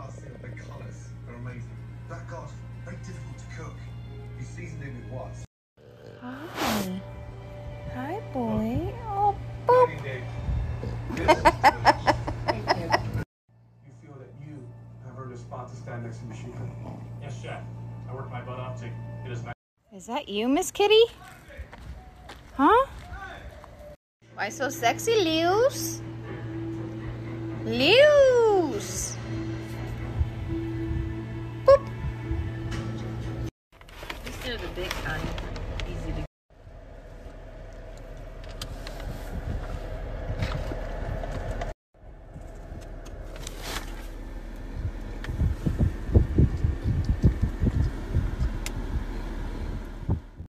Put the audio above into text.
are amazing. That gar's very difficult to cook. You season it with what? Hi. Hi, boy. Oh, boop. you feel that you have earned a spot to stand next to Mashika. Yes, Chef. I worked my butt off to get us back. Is that you, Miss Kitty? Huh? Why so sexy, Lewis? Lewis! the big kind.